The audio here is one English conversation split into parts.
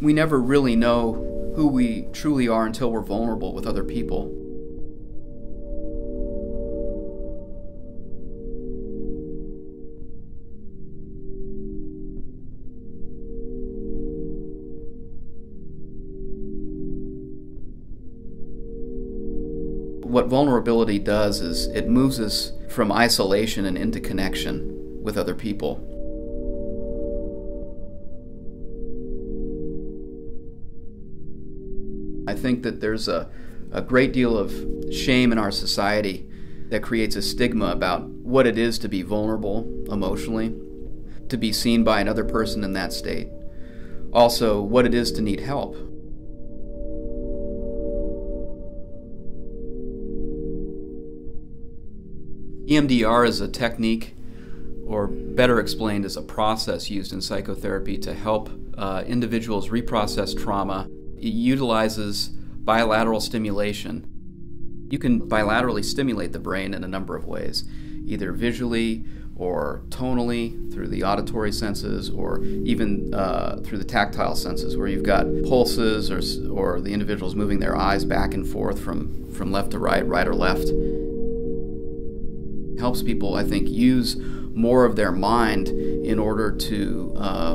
We never really know who we truly are until we're vulnerable with other people. What vulnerability does is it moves us from isolation and into connection with other people. Think that there's a, a great deal of shame in our society that creates a stigma about what it is to be vulnerable emotionally, to be seen by another person in that state. Also, what it is to need help. EMDR is a technique, or better explained, is a process used in psychotherapy to help uh, individuals reprocess trauma it utilizes bilateral stimulation. You can bilaterally stimulate the brain in a number of ways, either visually or tonally through the auditory senses or even uh, through the tactile senses where you've got pulses or, or the individuals moving their eyes back and forth from, from left to right, right or left. Helps people, I think, use more of their mind in order to uh,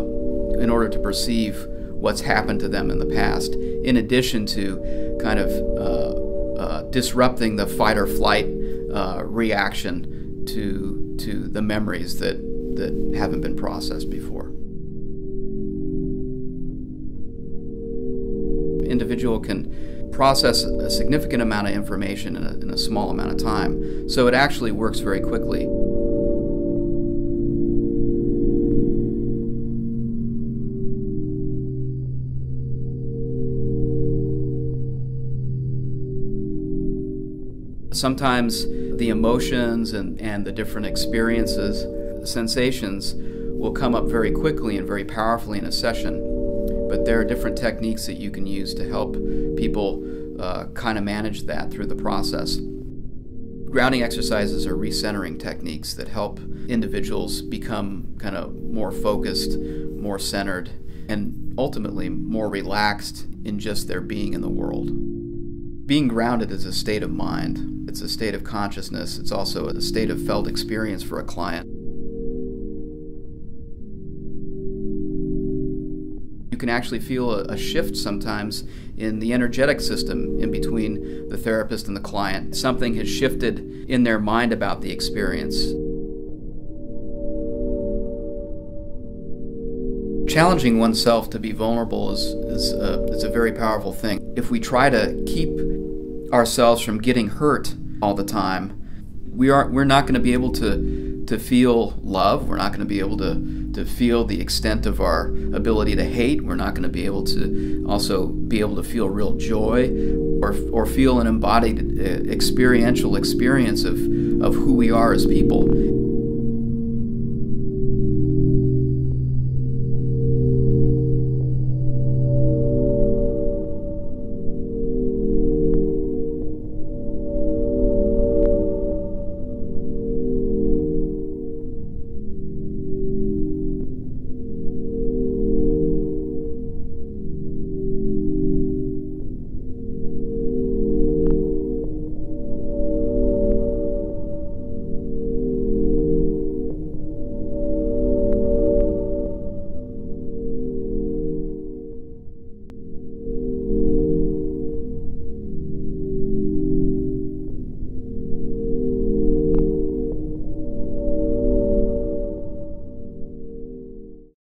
in order to perceive what's happened to them in the past, in addition to kind of uh, uh, disrupting the fight or flight uh, reaction to, to the memories that, that haven't been processed before. Individual can process a significant amount of information in a, in a small amount of time, so it actually works very quickly. Sometimes the emotions and, and the different experiences, sensations, will come up very quickly and very powerfully in a session. But there are different techniques that you can use to help people uh, kind of manage that through the process. Grounding exercises are recentering techniques that help individuals become kind of more focused, more centered, and ultimately more relaxed in just their being in the world. Being grounded is a state of mind. It's a state of consciousness. It's also a state of felt experience for a client. You can actually feel a, shift sometimes in the energetic system in between the therapist and the client. Something has shifted in their mind about the experience. Challenging oneself to be vulnerable is, is, a, is a very powerful thing. If we try to keep ourselves from getting hurt all the time, we are we're not going to be able to to feel love. We're not going to be able to to feel the extent of our ability to hate. We're not going to be able to also be able to feel real joy or or feel an embodied uh, experiential experience of of who we are as people.